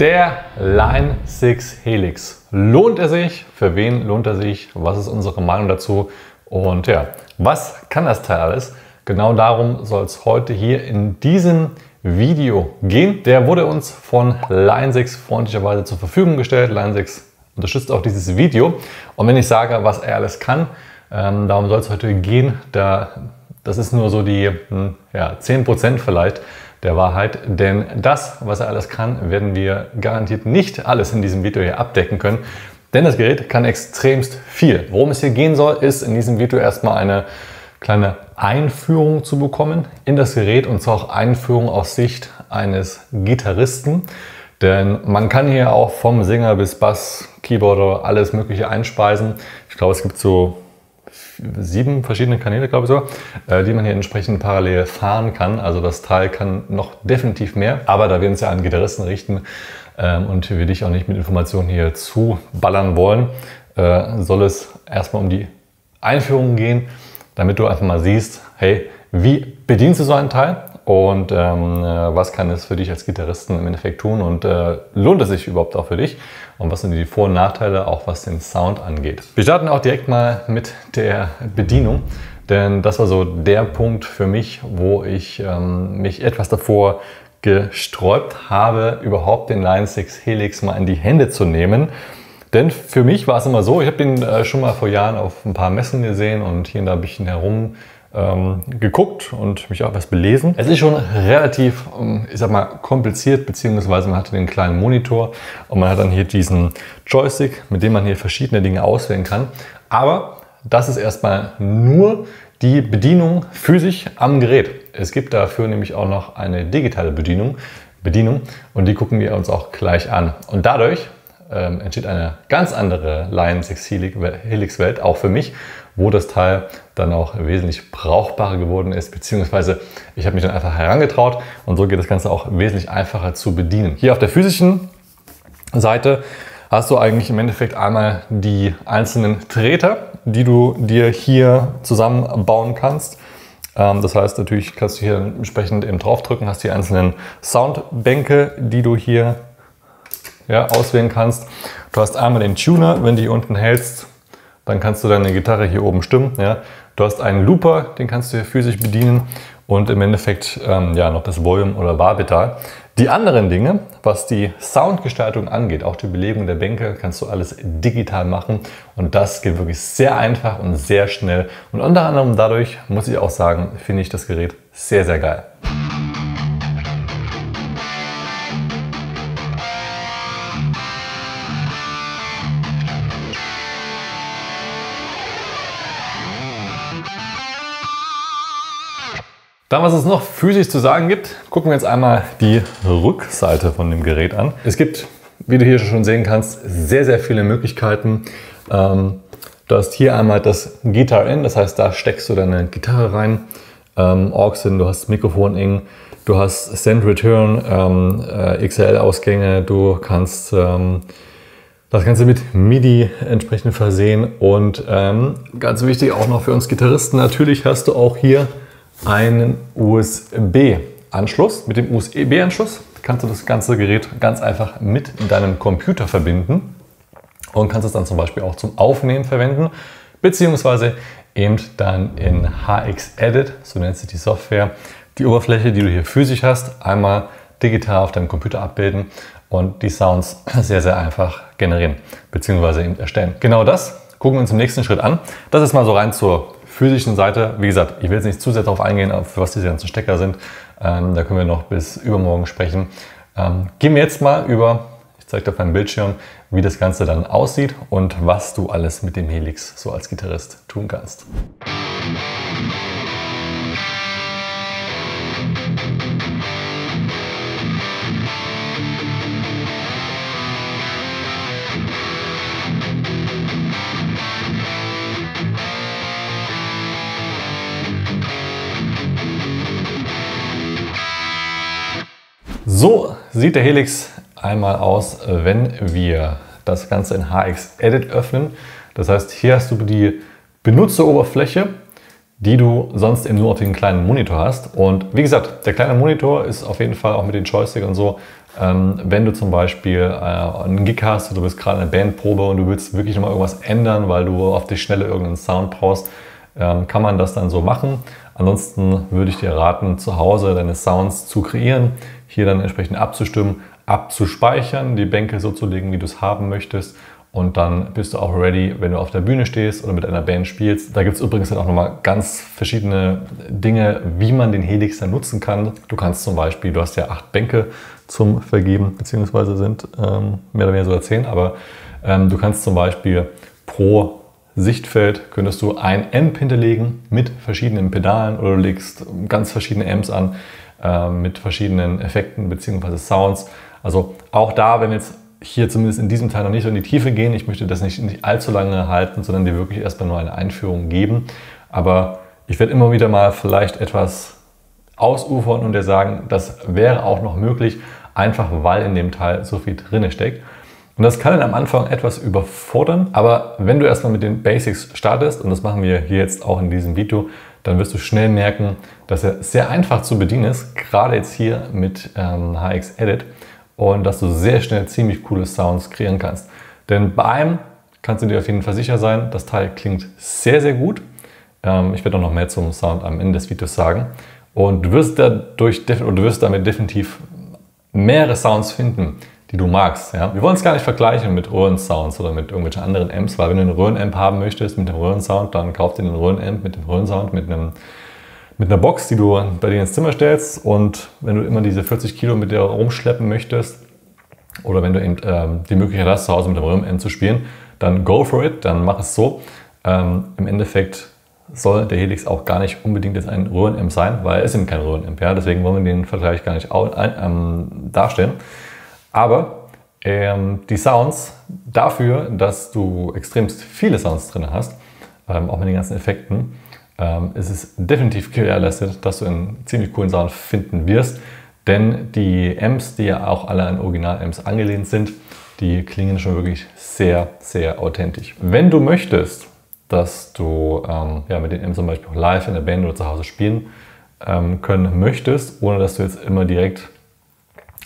Der Line 6 Helix. Lohnt er sich? Für wen lohnt er sich? Was ist unsere Meinung dazu? Und ja, was kann das Teil alles? Genau darum soll es heute hier in diesem Video gehen. Der wurde uns von Line 6 freundlicherweise zur Verfügung gestellt. Line 6 unterstützt auch dieses Video. Und wenn ich sage, was er alles kann, ähm, darum soll es heute gehen. Da, das ist nur so die hm, ja, 10% vielleicht der Wahrheit. Denn das, was er alles kann, werden wir garantiert nicht alles in diesem Video hier abdecken können. Denn das Gerät kann extremst viel. Worum es hier gehen soll, ist in diesem Video erstmal eine kleine Einführung zu bekommen in das Gerät und zwar auch Einführung aus Sicht eines Gitarristen. Denn man kann hier auch vom Sänger bis Bass, Keyboarder alles Mögliche einspeisen. Ich glaube, es gibt so sieben verschiedene Kanäle, glaube ich so, äh, die man hier entsprechend parallel fahren kann. Also das Teil kann noch definitiv mehr, aber da wir uns ja an Gitarristen richten ähm, und wir dich auch nicht mit Informationen hier zuballern wollen, äh, soll es erstmal um die Einführung gehen, damit du einfach mal siehst, hey, wie bedienst du so ein Teil? Und ähm, äh, was kann es für dich als Gitarristen im Endeffekt tun und äh, lohnt es sich überhaupt auch für dich und was sind die Vor- und Nachteile, auch was den Sound angeht. Wir starten auch direkt mal mit der Bedienung, denn das war so der Punkt für mich, wo ich ähm, mich etwas davor gesträubt habe, überhaupt den Line 6 Helix mal in die Hände zu nehmen. Denn für mich war es immer so, ich habe den äh, schon mal vor Jahren auf ein paar Messen gesehen und hier und da ein bisschen herum ähm, geguckt und mich auch etwas belesen. Es ist schon relativ, ähm, ich sag mal, kompliziert, beziehungsweise man hatte den kleinen Monitor und man hat dann hier diesen Joystick, mit dem man hier verschiedene Dinge auswählen kann. Aber das ist erstmal nur die Bedienung physisch am Gerät. Es gibt dafür nämlich auch noch eine digitale Bedienung, Bedienung und die gucken wir uns auch gleich an. Und dadurch ähm, entsteht eine ganz andere Lion 6 Helix Welt, auch für mich wo das Teil dann auch wesentlich brauchbarer geworden ist, beziehungsweise ich habe mich dann einfach herangetraut und so geht das Ganze auch wesentlich einfacher zu bedienen. Hier auf der physischen Seite hast du eigentlich im Endeffekt einmal die einzelnen Treter, die du dir hier zusammenbauen kannst. Ähm, das heißt, natürlich kannst du hier entsprechend eben draufdrücken, hast die einzelnen Soundbänke, die du hier ja, auswählen kannst. Du hast einmal den Tuner, wenn du hier unten hältst, dann kannst du deine Gitarre hier oben stimmen. Ja. Du hast einen Looper, den kannst du hier physisch bedienen und im Endeffekt ähm, ja, noch das Volume oder Barbital. Die anderen Dinge, was die Soundgestaltung angeht, auch die Belegung der Bänke, kannst du alles digital machen und das geht wirklich sehr einfach und sehr schnell und unter anderem dadurch, muss ich auch sagen, finde ich das Gerät sehr, sehr geil. Dann, was es noch physisch zu sagen gibt, gucken wir jetzt einmal die Rückseite von dem Gerät an. Es gibt, wie du hier schon sehen kannst, sehr, sehr viele Möglichkeiten. Ähm, du hast hier einmal das Guitar In, das heißt, da steckst du deine Gitarre rein. Ähm, Aux in, du hast Mikrofon in, du hast Send Return, ähm, äh, XL-Ausgänge, du kannst ähm, das Ganze mit MIDI entsprechend versehen und ähm, ganz wichtig auch noch für uns Gitarristen, natürlich hast du auch hier einen USB-Anschluss. Mit dem USB-Anschluss kannst du das ganze Gerät ganz einfach mit deinem Computer verbinden und kannst es dann zum Beispiel auch zum Aufnehmen verwenden, beziehungsweise eben dann in HX-Edit, so nennt sich die Software, die Oberfläche, die du hier physisch hast, einmal digital auf deinem Computer abbilden und die Sounds sehr, sehr einfach generieren, beziehungsweise eben erstellen. Genau das gucken wir uns im nächsten Schritt an. Das ist mal so rein zur physischen Seite, wie gesagt, ich will jetzt nicht zu sehr darauf eingehen, für was diese ganzen Stecker sind. Ähm, da können wir noch bis übermorgen sprechen. Ähm, gehen wir jetzt mal über, ich zeige dir auf meinem Bildschirm, wie das Ganze dann aussieht und was du alles mit dem Helix so als Gitarrist tun kannst. So sieht der Helix einmal aus, wenn wir das Ganze in HX Edit öffnen. Das heißt, hier hast du die Benutzeroberfläche, die du sonst eben nur auf den kleinen Monitor hast. Und wie gesagt, der kleine Monitor ist auf jeden Fall auch mit den Joystick und so, ähm, wenn du zum Beispiel äh, einen Gig hast, du bist gerade in einer Bandprobe und du willst wirklich nochmal irgendwas ändern, weil du auf die Schnelle irgendeinen Sound brauchst, ähm, kann man das dann so machen. Ansonsten würde ich dir raten, zu Hause deine Sounds zu kreieren, hier dann entsprechend abzustimmen, abzuspeichern, die Bänke so zu legen, wie du es haben möchtest und dann bist du auch ready, wenn du auf der Bühne stehst oder mit einer Band spielst. Da gibt es übrigens dann auch nochmal ganz verschiedene Dinge, wie man den Helix dann nutzen kann. Du kannst zum Beispiel, du hast ja acht Bänke zum Vergeben, beziehungsweise sind ähm, mehr oder weniger sogar zehn, aber ähm, du kannst zum Beispiel pro Sichtfeld könntest du ein Amp hinterlegen mit verschiedenen Pedalen oder du legst ganz verschiedene Amps an äh, mit verschiedenen Effekten bzw. Sounds. Also auch da, wenn jetzt hier zumindest in diesem Teil noch nicht so in die Tiefe gehen. Ich möchte das nicht, nicht allzu lange halten, sondern dir wirklich erstmal nur eine Einführung geben. Aber ich werde immer wieder mal vielleicht etwas ausufern und dir sagen, das wäre auch noch möglich, einfach weil in dem Teil so viel drin steckt. Und das kann dann am Anfang etwas überfordern, aber wenn du erstmal mit den Basics startest, und das machen wir hier jetzt auch in diesem Video, dann wirst du schnell merken, dass er sehr einfach zu bedienen ist, gerade jetzt hier mit ähm, HX Edit und dass du sehr schnell ziemlich coole Sounds kreieren kannst. Denn bei einem kannst du dir auf jeden Fall sicher sein, das Teil klingt sehr, sehr gut. Ähm, ich werde auch noch mehr zum Sound am Ende des Videos sagen. Und du wirst, dadurch, du wirst damit definitiv mehrere Sounds finden, die du magst. Ja? Wir wollen es gar nicht vergleichen mit Röhrensounds oder mit irgendwelchen anderen Amps, weil wenn du einen Röhrenamp haben möchtest mit dem Röhrensound, dann kauf dir einen Röhrenamp mit dem Röhrensound, mit einem mit einer Box, die du bei dir ins Zimmer stellst und wenn du immer diese 40 Kilo mit dir rumschleppen möchtest oder wenn du eben ähm, die Möglichkeit hast, zu Hause mit dem Röhrenamp zu spielen, dann go for it, dann mach es so. Ähm, Im Endeffekt soll der Helix auch gar nicht unbedingt jetzt ein Röhrenamp sein, weil er ist eben kein Röhrenamp. Ja? Deswegen wollen wir den Vergleich gar nicht ähm, darstellen. Aber ähm, die Sounds dafür, dass du extremst viele Sounds drin hast, ähm, auch mit den ganzen Effekten, ähm, ist es definitiv gewährleistet, dass du einen ziemlich coolen Sound finden wirst. Denn die Amps, die ja auch alle an Original-Amps angelehnt sind, die klingen schon wirklich sehr, sehr authentisch. Wenn du möchtest, dass du ähm, ja, mit den Amps zum Beispiel live in der Band oder zu Hause spielen ähm, können möchtest, ohne dass du jetzt immer direkt,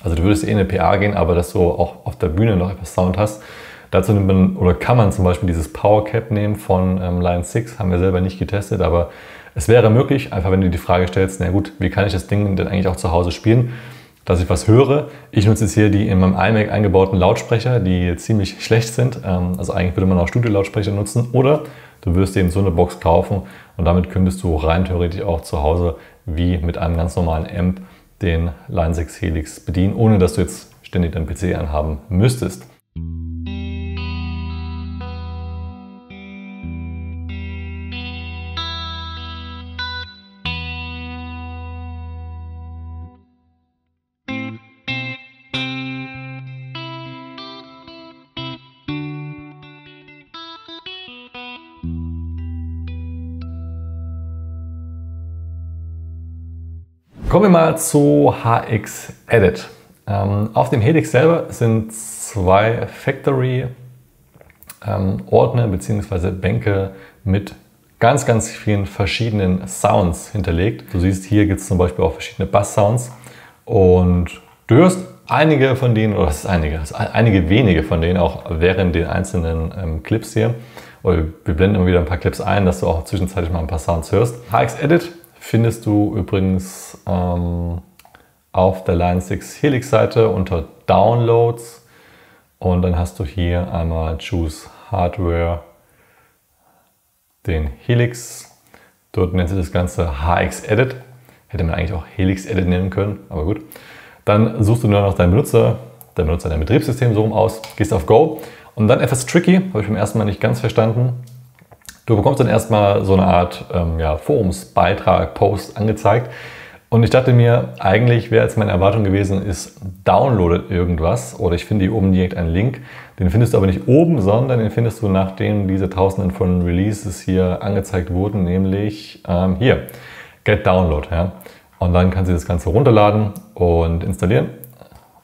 also du würdest eh in eine PA gehen, aber dass du auch auf der Bühne noch etwas Sound hast, Dazu nimmt man oder kann man zum Beispiel dieses Power Cap nehmen von ähm, Line 6, haben wir selber nicht getestet, aber es wäre möglich, einfach wenn du die Frage stellst, na gut, wie kann ich das Ding denn eigentlich auch zu Hause spielen, dass ich was höre. Ich nutze jetzt hier die in meinem iMac eingebauten Lautsprecher, die ziemlich schlecht sind. Ähm, also eigentlich würde man auch Studio-Lautsprecher nutzen oder du wirst eben so eine Box kaufen und damit könntest du rein theoretisch auch zu Hause wie mit einem ganz normalen Amp den Line 6 Helix bedienen, ohne dass du jetzt ständig deinen PC anhaben müsstest. Kommen wir mal zu HX Edit. Ähm, auf dem Helix selber sind zwei Factory ähm, Ordner bzw. Bänke mit ganz, ganz vielen verschiedenen Sounds hinterlegt. Du siehst, hier gibt es zum Beispiel auch verschiedene Bass-Sounds und du hörst einige von denen, oder was ist einige, also einige wenige von denen auch während den einzelnen ähm, Clips hier. wir blenden immer wieder ein paar Clips ein, dass du auch zwischenzeitlich mal ein paar Sounds hörst. HX Edit findest du übrigens ähm, auf der Line 6 Helix Seite unter Downloads und dann hast du hier einmal Choose Hardware den Helix. Dort nennt sich das Ganze HX Edit. Hätte man eigentlich auch Helix Edit nennen können, aber gut. Dann suchst du nur noch deinen Benutzer, dein Benutzer dein Betriebssystem so rum aus, gehst auf Go und dann etwas tricky, habe ich beim ersten Mal nicht ganz verstanden. Du bekommst dann erstmal so eine Art ähm, ja, Forumsbeitrag, Post angezeigt. Und ich dachte mir, eigentlich wäre jetzt meine Erwartung gewesen, ist downloadet irgendwas oder ich finde hier oben direkt einen Link. Den findest du aber nicht oben, sondern den findest du, nachdem diese Tausenden von Releases hier angezeigt wurden, nämlich ähm, hier, Get Download. Ja. Und dann kannst du das Ganze runterladen und installieren.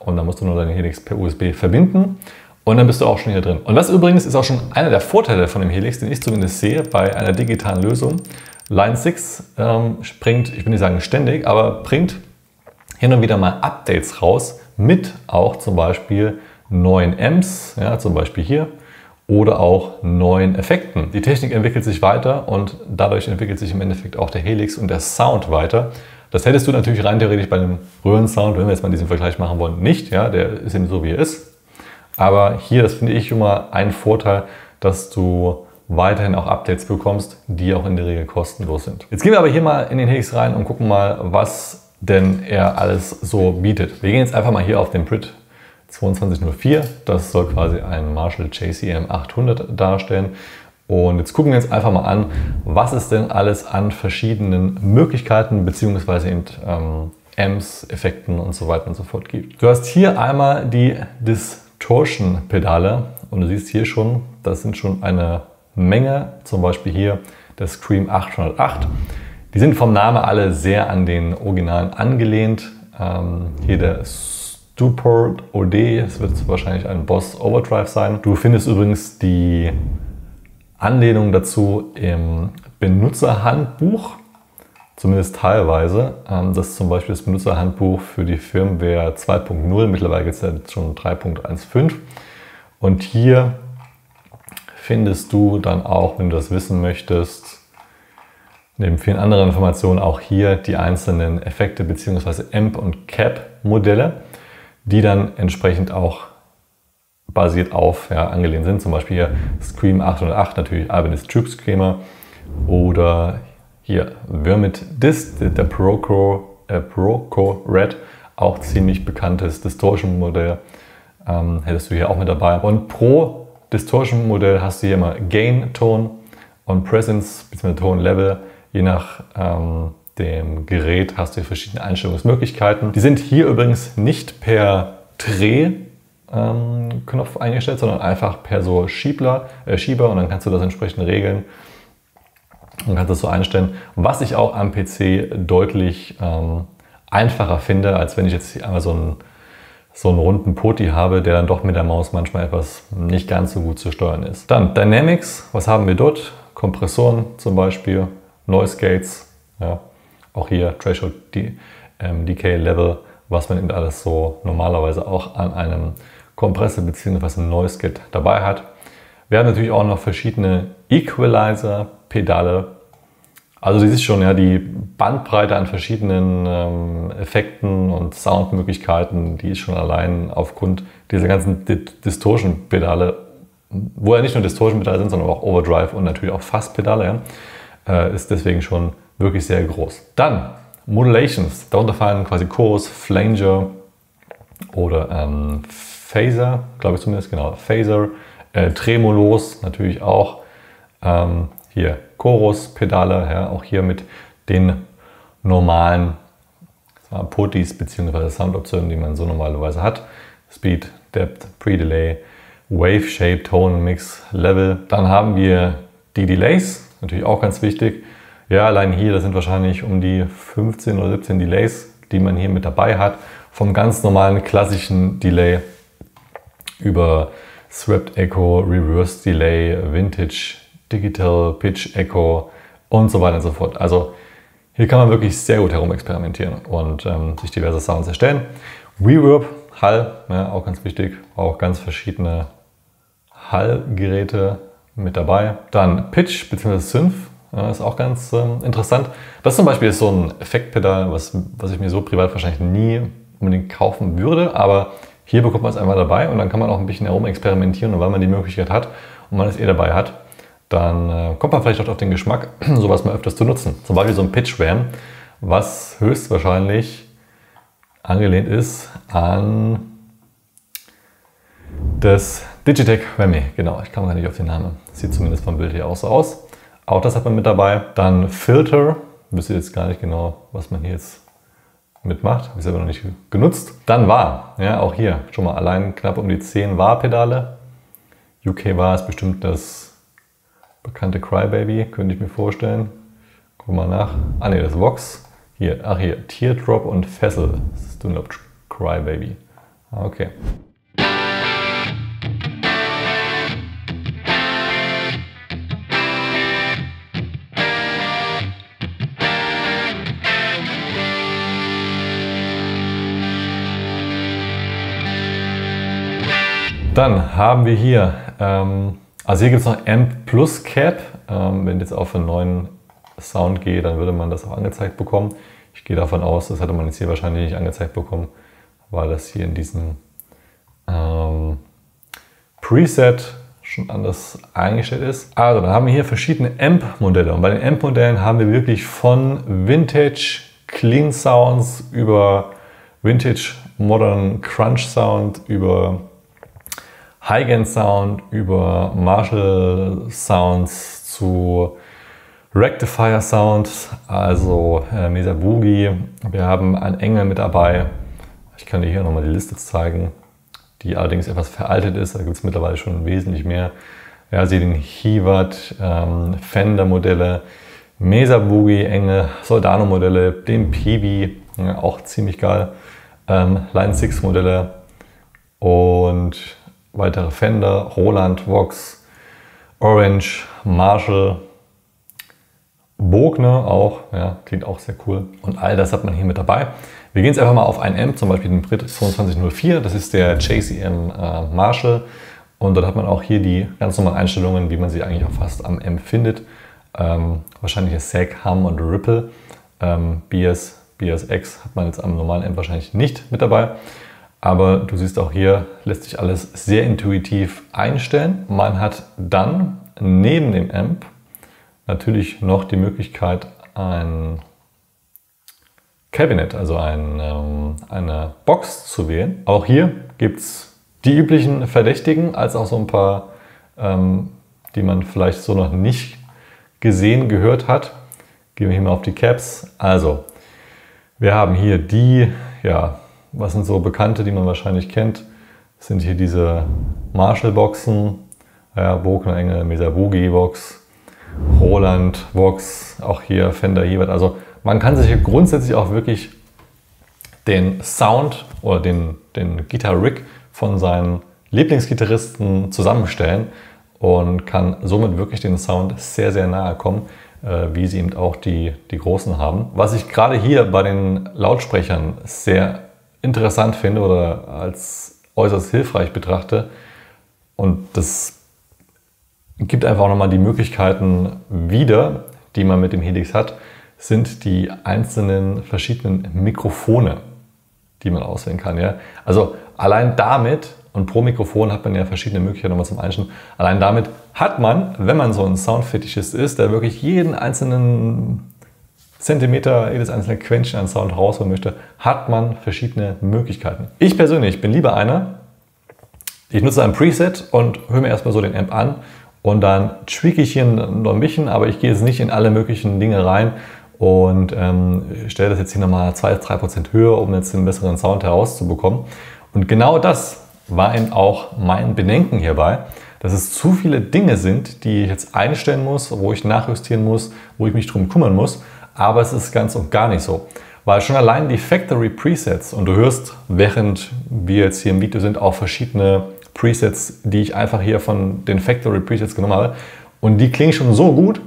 Und dann musst du nur deine Helix per USB verbinden. Und dann bist du auch schon hier drin. Und was übrigens ist auch schon einer der Vorteile von dem Helix, den ich zumindest sehe bei einer digitalen Lösung. Line 6 ähm, bringt, ich will nicht sagen ständig, aber bringt hin und wieder mal Updates raus mit auch zum Beispiel neuen Amps, ja, zum Beispiel hier, oder auch neuen Effekten. Die Technik entwickelt sich weiter und dadurch entwickelt sich im Endeffekt auch der Helix und der Sound weiter. Das hättest du natürlich rein theoretisch bei einem Röhrensound, wenn wir jetzt mal diesen Vergleich machen wollen, nicht. Ja, der ist eben so, wie er ist. Aber hier, das finde ich immer ein Vorteil, dass du weiterhin auch Updates bekommst, die auch in der Regel kostenlos sind. Jetzt gehen wir aber hier mal in den Helix rein und gucken mal, was denn er alles so bietet. Wir gehen jetzt einfach mal hier auf den Brit 2204. Das soll quasi ein Marshall JCM 800 darstellen. Und jetzt gucken wir uns einfach mal an, was es denn alles an verschiedenen Möglichkeiten bzw. eben ähm, Amps, Effekten und so weiter und so fort gibt. Du hast hier einmal die Distortion-Pedale und du siehst hier schon, das sind schon eine Menge, zum Beispiel hier der Scream 808. Die sind vom Namen alle sehr an den Originalen angelehnt. Ähm, hier der Stuport OD, es wird wahrscheinlich ein Boss Overdrive sein. Du findest übrigens die Anlehnung dazu im Benutzerhandbuch, zumindest teilweise. Ähm, das zum Beispiel das Benutzerhandbuch für die Firmware 2.0, mittlerweile gibt es ja schon 3.15. Und hier findest du dann auch, wenn du das wissen möchtest, neben vielen anderen Informationen auch hier die einzelnen Effekte bzw. Amp- und Cap-Modelle, die dann entsprechend auch basiert auf ja, angelehnt sind. Zum Beispiel hier Scream 808, natürlich Albanese Tube Screamer oder hier Vermit Dist, der Proco, äh, Proco Red, auch ziemlich bekanntes Distortion-Modell, ähm, hättest du hier auch mit dabei. Und pro Distortion-Modell hast du hier immer Gain, Tone und Presence bzw. Tone Level. Je nach ähm, dem Gerät hast du hier verschiedene Einstellungsmöglichkeiten. Die sind hier übrigens nicht per Dreh ähm, eingestellt, sondern einfach per so Schiebler, äh, Schieber und dann kannst du das entsprechend regeln und kannst das so einstellen. Was ich auch am PC deutlich ähm, einfacher finde, als wenn ich jetzt einmal so einen, so einen runden Poti habe, der dann doch mit der Maus manchmal etwas nicht ganz so gut zu steuern ist. Dann Dynamics, was haben wir dort? Kompressoren zum Beispiel, Noise Gates, ja. auch hier Threshold ähm, Decay Level, was man eben alles so normalerweise auch an einem Kompressor bzw. ein Noise Gate dabei hat. Wir haben natürlich auch noch verschiedene Equalizer, Pedale. Also du siehst schon, ja, die Bandbreite an verschiedenen ähm, Effekten und Soundmöglichkeiten, die ist schon allein aufgrund dieser ganzen Distortion-Pedale, wo ja nicht nur Distortion-Pedale sind, sondern auch Overdrive und natürlich auch Fuzz-Pedale, ja, äh, ist deswegen schon wirklich sehr groß. Dann Modulations, darunter fallen quasi Chorus, Flanger oder ähm, Phaser, glaube ich zumindest, genau, Phaser, äh, Tremolos natürlich auch, ähm, hier Chorus-Pedale, ja, auch hier mit den normalen Potis bzw. Soundoptionen, die man so normalerweise hat. Speed, Depth, Pre-Delay, Wave Shape, Tone, Mix, Level. Dann haben wir die Delays, natürlich auch ganz wichtig. Ja, allein hier, das sind wahrscheinlich um die 15 oder 17 Delays, die man hier mit dabei hat. Vom ganz normalen klassischen Delay über Swept Echo, Reverse Delay, Vintage, Digital Pitch Echo und so weiter und so fort. Also hier kann man wirklich sehr gut herumexperimentieren und ähm, sich diverse Sounds erstellen. Reverb, Hall, ja, auch ganz wichtig, auch ganz verschiedene Hallgeräte mit dabei. Dann Pitch bzw. Synth, ja, ist auch ganz ähm, interessant. Das zum Beispiel ist so ein Effektpedal, was, was ich mir so privat wahrscheinlich nie unbedingt kaufen würde, aber hier bekommt man es einfach dabei und dann kann man auch ein bisschen herum experimentieren und weil man die Möglichkeit hat und man es eh dabei hat, dann äh, kommt man vielleicht auch auf den Geschmack, sowas mal öfters zu nutzen. Zum Beispiel so ein Pitch-Van, was höchstwahrscheinlich angelehnt ist an das Digitech Remy. Genau, ich kam gar nicht auf den Namen. Sieht zumindest vom Bild hier auch so aus. Auch das hat man mit dabei. Dann Filter. Wüsste jetzt gar nicht genau, was man hier jetzt mitmacht. Habe ich selber noch nicht genutzt. Dann war, ja, auch hier schon mal allein knapp um die 10 War-Pedale. UK war ist bestimmt das Bekannte Crybaby, könnte ich mir vorstellen. Guck mal nach. Ah ne, das ist Vox. Hier, ach hier, Teardrop und Fessel. Das ist Dunlop Crybaby. Ah, okay. Dann haben wir hier ähm, also hier gibt es noch Amp Plus Cap. Ähm, wenn ich jetzt auf einen neuen Sound gehe, dann würde man das auch angezeigt bekommen. Ich gehe davon aus, das hatte man jetzt hier wahrscheinlich nicht angezeigt bekommen, weil das hier in diesem ähm, Preset schon anders eingestellt ist. Also, dann haben wir hier verschiedene Amp-Modelle. Und bei den Amp-Modellen haben wir wirklich von Vintage Clean Sounds über Vintage Modern Crunch Sound, über High-End Sound, über Marshall Sounds zu Rectifier Sound, also äh, Mesa Boogie. Wir haben ein Engel mit dabei. Ich kann dir hier nochmal die Liste zeigen, die allerdings etwas veraltet ist. Da gibt es mittlerweile schon wesentlich mehr. Ja, sie den Hiwat, ähm, Fender-Modelle, Mesa Boogie, Engel, Soldano-Modelle, den Peavey, ja, auch ziemlich geil. Ähm, Line 6 Modelle und weitere Fender, Roland, Vox, Orange, Marshall, Bogner auch, ja, klingt auch sehr cool. Und all das hat man hier mit dabei. Wir gehen jetzt einfach mal auf ein Amp, zum Beispiel den Brit 2204, das ist der JCM äh, Marshall. Und dort hat man auch hier die ganz normalen Einstellungen, wie man sie eigentlich auch fast am Amp findet. Ähm, wahrscheinlich Sag, Hum und Ripple. Ähm, BS, BSX hat man jetzt am normalen Amp wahrscheinlich nicht mit dabei. Aber du siehst auch hier, lässt sich alles sehr intuitiv einstellen. Man hat dann neben dem Amp natürlich noch die Möglichkeit, ein Cabinet, also ein, ähm, eine Box zu wählen. Auch hier gibt es die üblichen Verdächtigen, als auch so ein paar, ähm, die man vielleicht so noch nicht gesehen, gehört hat. Gehen wir hier mal auf die Caps. Also, wir haben hier die, ja, was sind so bekannte, die man wahrscheinlich kennt, das sind hier diese Marshall-Boxen, ja, Bogner Engel, Mesa Boogie Box, Roland, Vox, auch hier Fender Hebert. Also man kann sich hier grundsätzlich auch wirklich den Sound oder den, den Guitar-Rig von seinen Lieblingsgitarristen zusammenstellen und kann somit wirklich den Sound sehr, sehr nahe kommen, äh, wie sie eben auch die, die Großen haben. Was ich gerade hier bei den Lautsprechern sehr interessant finde oder als äußerst hilfreich betrachte, und das gibt einfach nochmal die Möglichkeiten wieder, die man mit dem Helix hat, sind die einzelnen verschiedenen Mikrofone, die man auswählen kann. Ja? Also allein damit, und pro Mikrofon hat man ja verschiedene Möglichkeiten nochmal zum Einstellen, allein damit hat man, wenn man so ein Soundfetischist ist, der wirklich jeden einzelnen Zentimeter, jedes einzelne Quäntchen an Sound rausholen möchte, hat man verschiedene Möglichkeiten. Ich persönlich bin lieber einer, ich nutze ein Preset und höre mir erstmal so den Amp an und dann tweak ich hier noch ein bisschen, aber ich gehe jetzt nicht in alle möglichen Dinge rein und ähm, stelle das jetzt hier nochmal 2-3% höher, um jetzt einen besseren Sound herauszubekommen. Und genau das war eben auch mein Bedenken hierbei, dass es zu viele Dinge sind, die ich jetzt einstellen muss, wo ich nachjustieren muss, wo ich mich drum kümmern muss. Aber es ist ganz und gar nicht so. Weil schon allein die Factory Presets, und du hörst, während wir jetzt hier im Video sind, auch verschiedene Presets, die ich einfach hier von den Factory Presets genommen habe. Und die klingen schon so gut,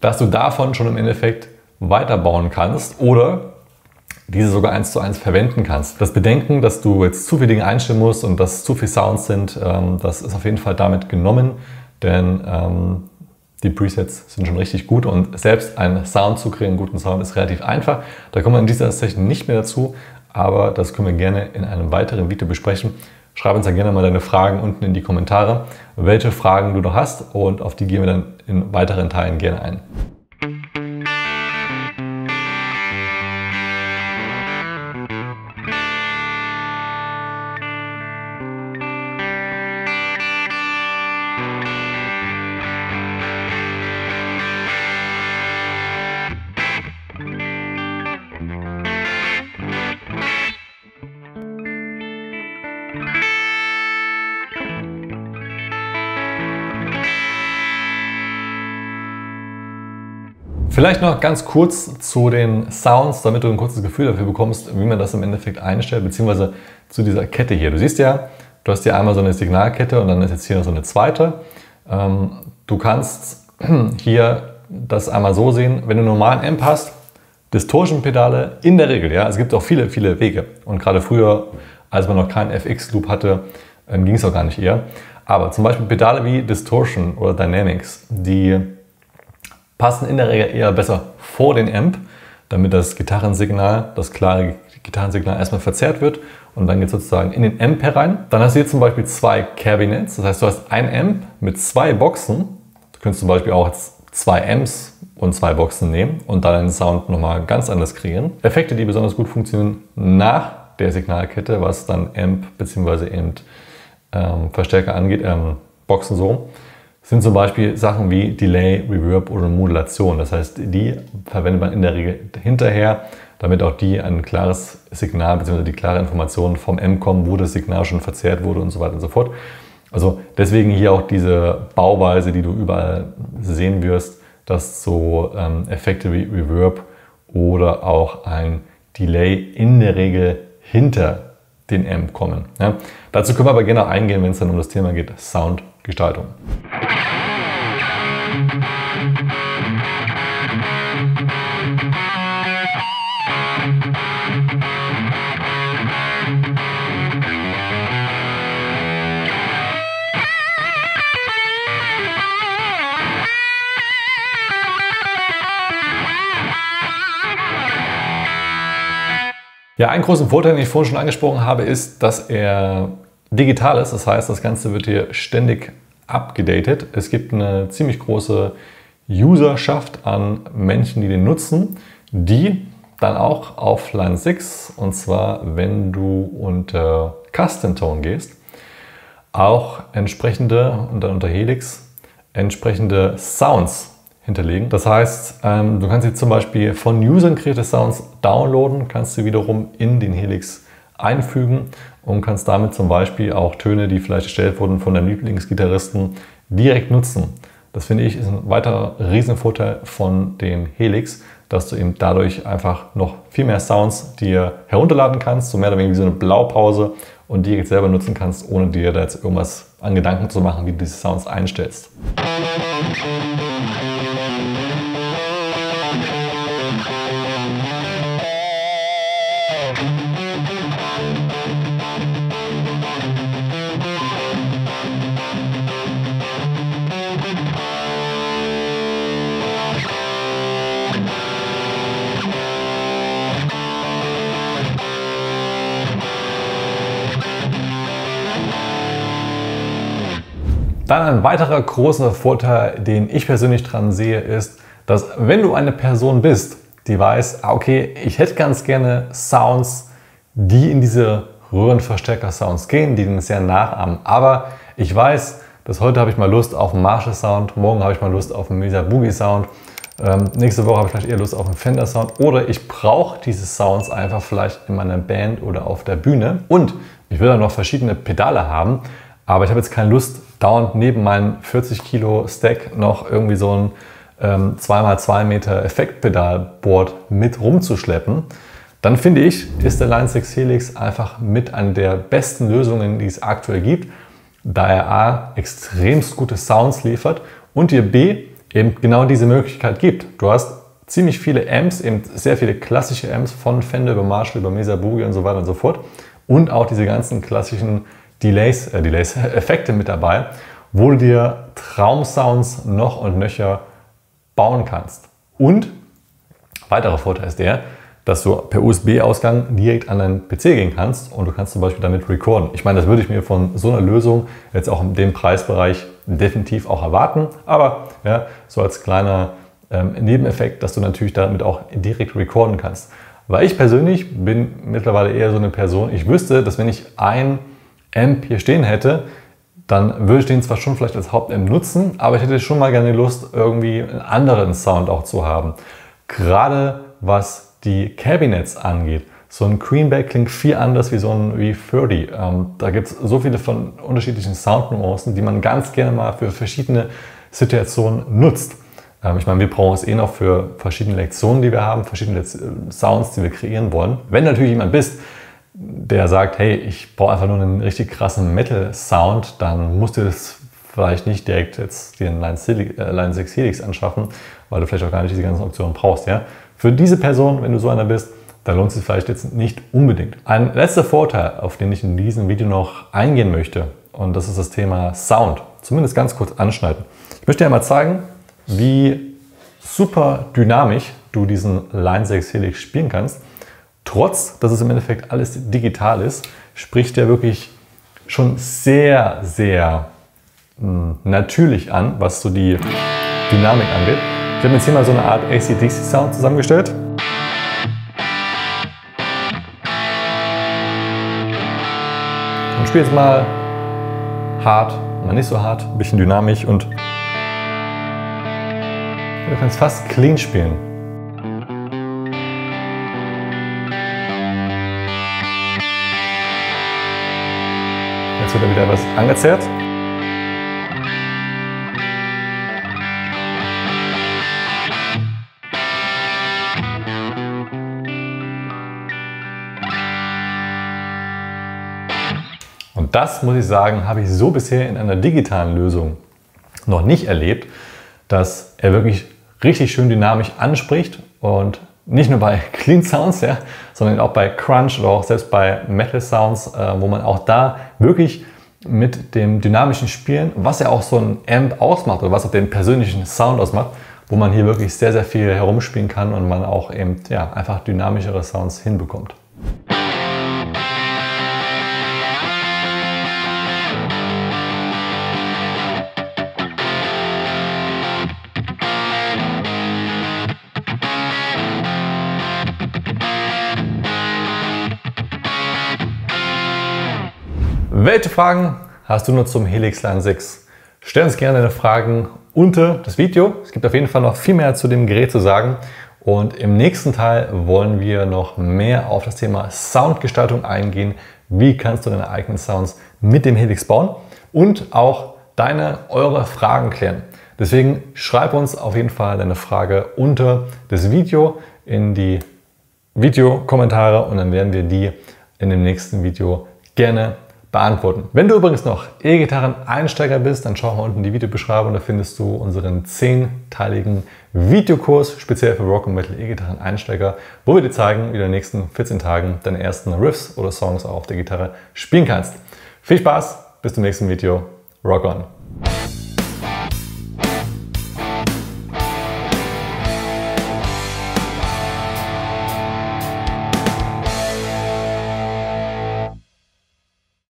dass du davon schon im Endeffekt weiterbauen kannst oder diese sogar eins zu eins verwenden kannst. Das Bedenken, dass du jetzt zu viele Dinge einstellen musst und dass zu viele Sounds sind, ähm, das ist auf jeden Fall damit genommen, denn ähm, die Presets sind schon richtig gut und selbst einen Sound zu kriegen, einen guten Sound, ist relativ einfach. Da kommen wir in dieser Session nicht mehr dazu, aber das können wir gerne in einem weiteren Video besprechen. Schreib uns da gerne mal deine Fragen unten in die Kommentare, welche Fragen du noch hast und auf die gehen wir dann in weiteren Teilen gerne ein. Vielleicht noch ganz kurz zu den Sounds, damit du ein kurzes Gefühl dafür bekommst, wie man das im Endeffekt einstellt, beziehungsweise zu dieser Kette hier. Du siehst ja, du hast hier einmal so eine Signalkette und dann ist jetzt hier noch so eine zweite. Ähm, du kannst hier das einmal so sehen, wenn du normalen Amp hast, Distortion-Pedale in der Regel, ja, es gibt auch viele, viele Wege. Und gerade früher, als man noch keinen FX-Loop hatte, ähm, ging es auch gar nicht eher. Aber zum Beispiel Pedale wie Distortion oder Dynamics, die passen in der Regel eher besser vor den Amp, damit das Gitarrensignal, das klare Gitarrensignal erstmal verzerrt wird und dann geht es sozusagen in den Amp herein. Dann hast du hier zum Beispiel zwei Cabinets, das heißt du hast ein Amp mit zwei Boxen. Du könntest zum Beispiel auch zwei Amps und zwei Boxen nehmen und dann den Sound nochmal ganz anders kreieren. Effekte, die besonders gut funktionieren nach der Signalkette, was dann Amp bzw. eben ähm, Verstärker angeht, ähm, Boxen so, sind zum Beispiel Sachen wie Delay, Reverb oder Modulation. Das heißt, die verwendet man in der Regel hinterher, damit auch die ein klares Signal bzw. die klare Information vom M kommen, wo das Signal schon verzerrt wurde und so weiter und so fort. Also deswegen hier auch diese Bauweise, die du überall sehen wirst, dass so ähm, Effekte wie Reverb oder auch ein Delay in der Regel hinter den Amp kommen. Ja. Dazu können wir aber gerne eingehen, wenn es dann um das Thema geht, Soundgestaltung. Ja, einen großen Vorteil, den ich vorhin schon angesprochen habe, ist, dass er digital ist. Das heißt, das Ganze wird hier ständig abgedatet. Es gibt eine ziemlich große Userschaft an Menschen, die den nutzen, die dann auch auf Line 6, und zwar wenn du unter Custom Tone gehst, auch entsprechende, und dann unter Helix, entsprechende Sounds hinterlegen. Das heißt, ähm, du kannst jetzt zum Beispiel von Usern kreierte Sounds downloaden, kannst sie wiederum in den Helix einfügen und kannst damit zum Beispiel auch Töne, die vielleicht erstellt wurden von deinem Lieblingsgitarristen, direkt nutzen. Das finde ich ist ein weiterer Riesenvorteil von dem Helix, dass du eben dadurch einfach noch viel mehr Sounds dir herunterladen kannst, so mehr oder weniger wie so eine Blaupause und die jetzt selber nutzen kannst, ohne dir da jetzt irgendwas an Gedanken zu machen, wie du diese Sounds einstellst. Dann ein weiterer großer Vorteil, den ich persönlich dran sehe, ist, dass wenn du eine Person bist, die weiß, ah, okay, ich hätte ganz gerne Sounds, die in diese Röhrenverstärker-Sounds gehen, die den sehr nachahmen. Aber ich weiß, dass heute habe ich mal Lust auf einen Marshall-Sound, morgen habe ich mal Lust auf einen Mesa Boogie-Sound, ähm, nächste Woche habe ich vielleicht eher Lust auf einen Fender-Sound oder ich brauche diese Sounds einfach vielleicht in meiner Band oder auf der Bühne. Und ich will dann noch verschiedene Pedale haben, aber ich habe jetzt keine Lust, dauernd neben meinem 40 Kilo Stack noch irgendwie so ein ähm, 2x2 Meter Effektpedalboard mit rumzuschleppen, dann finde ich, ist der Line 6 Helix einfach mit einer der besten Lösungen, die es aktuell gibt, da er A, extremst gute Sounds liefert und dir B, eben genau diese Möglichkeit gibt. Du hast ziemlich viele Amps, eben sehr viele klassische Amps von Fender über Marshall, über Mesa Boogie und so weiter und so fort und auch diese ganzen klassischen Delays, äh, Delays, Effekte mit dabei, wo du dir Traumsounds noch und nöcher bauen kannst. Und weiterer Vorteil ist der, dass du per USB-Ausgang direkt an deinen PC gehen kannst und du kannst zum Beispiel damit recorden. Ich meine, das würde ich mir von so einer Lösung jetzt auch in dem Preisbereich definitiv auch erwarten, aber ja, so als kleiner ähm, Nebeneffekt, dass du natürlich damit auch direkt recorden kannst. Weil ich persönlich bin mittlerweile eher so eine Person, ich wüsste, dass wenn ich ein Amp hier stehen hätte, dann würde ich den zwar schon vielleicht als Hauptamp nutzen, aber ich hätte schon mal gerne Lust, irgendwie einen anderen Sound auch zu haben. Gerade was die Cabinets angeht. So ein Greenback klingt viel anders wie so ein V30. Ähm, da gibt es so viele von unterschiedlichen Soundnuancen, die man ganz gerne mal für verschiedene Situationen nutzt. Ähm, ich meine, wir brauchen es eh noch für verschiedene Lektionen, die wir haben, verschiedene Sounds, die wir kreieren wollen. Wenn natürlich jemand bist, der sagt, hey, ich brauche einfach nur einen richtig krassen Metal-Sound, dann musst du das vielleicht nicht direkt jetzt den Line, 6 äh, Helix anschaffen, weil du vielleicht auch gar nicht diese ganzen Optionen brauchst. Ja? Für diese Person, wenn du so einer bist, dann lohnt es sich vielleicht jetzt nicht unbedingt. Ein letzter Vorteil, auf den ich in diesem Video noch eingehen möchte, und das ist das Thema Sound. Zumindest ganz kurz anschneiden. Ich möchte dir mal zeigen, wie super dynamisch du diesen Line 6 Helix spielen kannst. Trotz, dass es im Endeffekt alles digital ist, spricht der wirklich schon sehr, sehr hm, natürlich an, was so die Dynamik angeht. Ich habe jetzt hier mal so eine Art ACDC-Sound zusammengestellt. Und spiele jetzt mal hart, mal nicht so hart, ein bisschen dynamisch und du kannst fast clean spielen. Wird er wieder etwas angezerrt. Und das, muss ich sagen, habe ich so bisher in einer digitalen Lösung noch nicht erlebt, dass er wirklich richtig schön dynamisch anspricht und nicht nur bei Clean Sounds, ja, sondern auch bei Crunch oder auch selbst bei Metal Sounds, äh, wo man auch da wirklich mit dem dynamischen Spielen, was ja auch so ein Amp ausmacht oder was auch den persönlichen Sound ausmacht, wo man hier wirklich sehr, sehr viel herumspielen kann und man auch eben ja, einfach dynamischere Sounds hinbekommt. Welche Fragen hast du nur zum Helix Line 6? Stell uns gerne deine Fragen unter das Video. Es gibt auf jeden Fall noch viel mehr zu dem Gerät zu sagen. Und im nächsten Teil wollen wir noch mehr auf das Thema Soundgestaltung eingehen. Wie kannst du deine eigenen Sounds mit dem Helix bauen und auch deine, eure Fragen klären. Deswegen schreib uns auf jeden Fall deine Frage unter das Video in die Videokommentare und dann werden wir die in dem nächsten Video gerne beantworten. Wenn du übrigens noch E-Gitarren-Einsteiger bist, dann schau mal unten in die Videobeschreibung, da findest du unseren zehnteiligen Videokurs speziell für Rock und Metal E-Gitarren-Einsteiger, wo wir dir zeigen, wie du in den nächsten 14 Tagen deine ersten Riffs oder Songs auf der Gitarre spielen kannst. Viel Spaß, bis zum nächsten Video. Rock on!